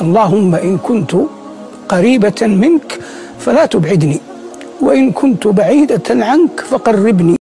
اللهم إن كنت قريبة منك فلا تبعدني وإن كنت بعيدة عنك فقربني.